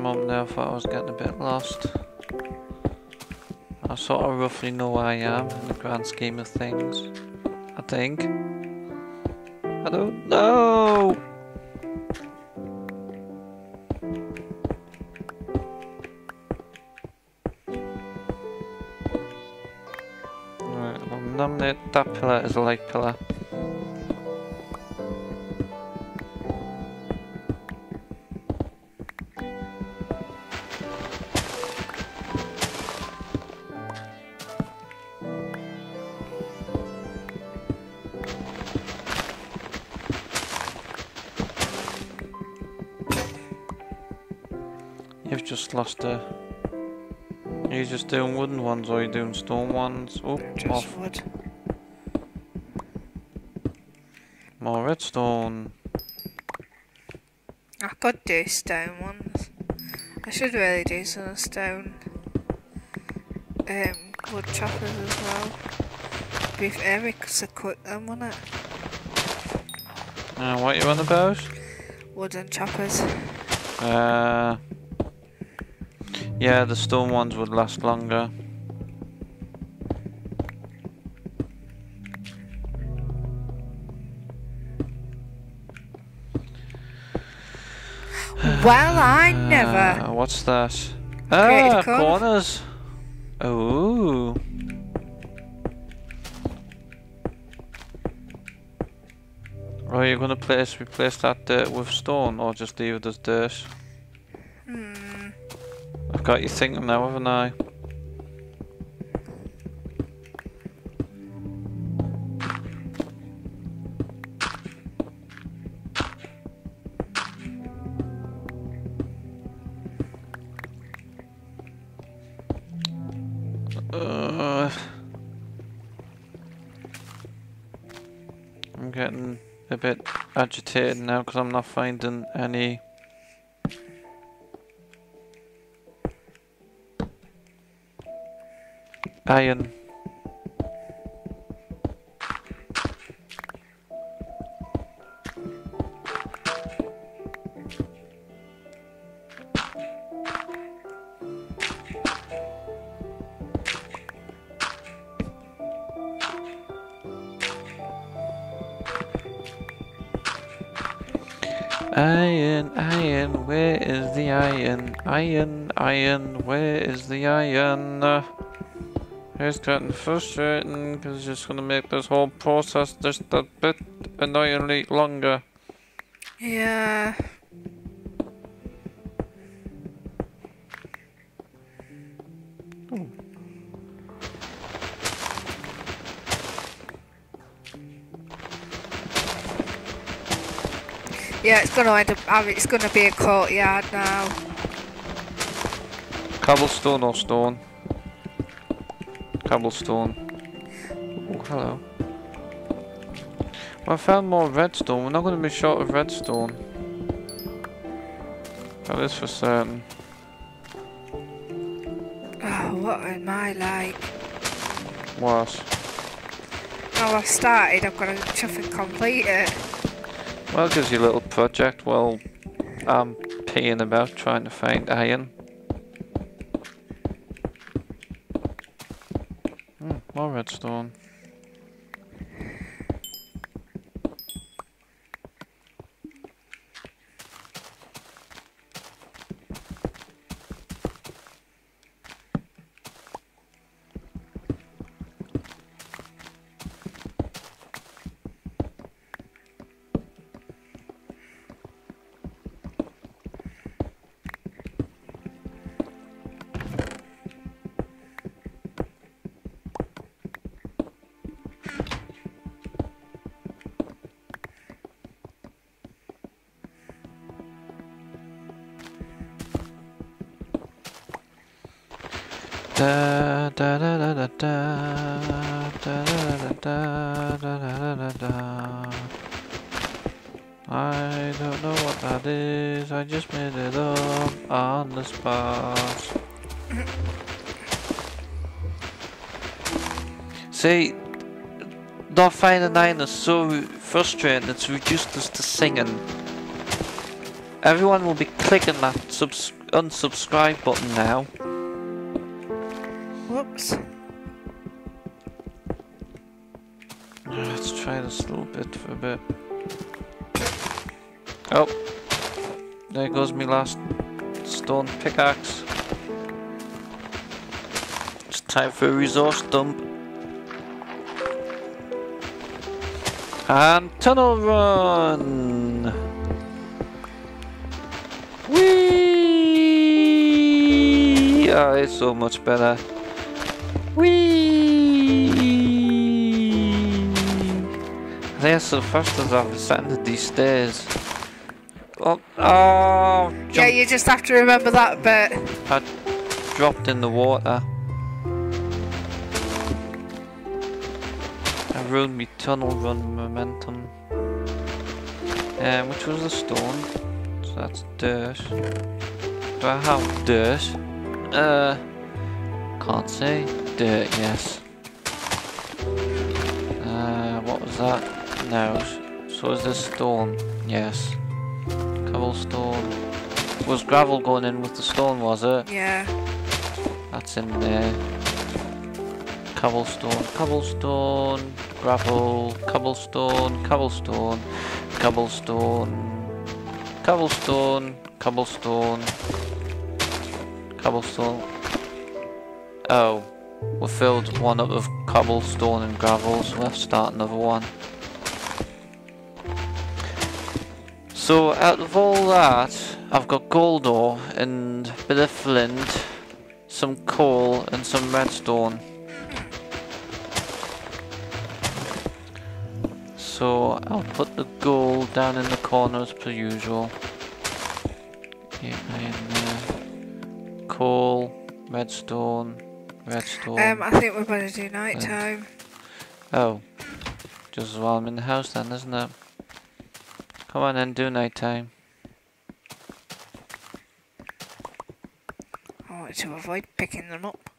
moment there I thought I was getting a bit lost. I sort of roughly know where I am in the grand scheme of things. I think. I don't know! Right, I'll nominate that pillar as a light pillar. You've just lost a. Are you just doing wooden ones or are you doing stone ones? Oh, more, Just wood. more redstone. I could do stone ones. I should really do some stone um, wood choppers as well. Be fair, we could cut them, wouldn't it? Uh, what you on about? Wooden choppers. Uh, yeah, the stone ones would last longer. Well, I never. Uh, what's that? Ah, corners. Oh. Right, you're gonna place replace that dirt with stone, or just leave it as dirt? Hmm. I've got you thinking now, haven't I? Uh, I'm getting a bit agitated now because I'm not finding any. Iron. Iron, iron, where is the iron? Iron, iron, where is the iron? It's getting frustrating because it's just going to make this whole process just a bit annoyingly longer. Yeah. Yeah, it's gonna end up. It's gonna be a courtyard now. Cobblestone or stone? Cobblestone. Oh, hello. Well, I found more redstone. We're not going to be short of redstone. That is for certain. Oh, what am I like? What? Oh, I've started. I've got to chuff and complete it. Well, it gives you a little project well, I'm peeing about trying to find iron. Or redstone. Da da da da da da da da da da da da. I don't know what that is. I just made it up on the spot. See, not finding nine is so frustrating. It's reduced us to singing. Everyone will be clicking that subs unsubscribe button now. Whoops. Let's try this little bit for a bit. Oh, there goes my last stone pickaxe. It's time for a resource dump. And tunnel run! Whee! Oh, it's so much better. Whee! That's the first I've ascended these stairs. Oh, oh Yeah, you just have to remember that bit. I dropped in the water. I ruined my tunnel run momentum. Um, which was the stone. So that's dirt. Do I have dirt? Uh, can't say. Dirt, yes. Uh, what was that? No. So is this stone? Yes. Cobblestone. Was gravel going in with the stone, was it? Yeah. That's in there. Cobblestone, cobblestone, gravel, cobblestone, cobblestone, cobblestone, cobblestone, cobblestone, cobblestone. Oh, we filled one up of cobblestone and gravel, so let's start another one. So out of all that, I've got gold ore and a bit of flint, some coal and some redstone. So I'll put the gold down in the corner as per usual. Coal, redstone, redstone. Um, I think we better do night time. Oh, just as well I'm in the house then, isn't it? Come on then, do night time. I want to avoid picking them up.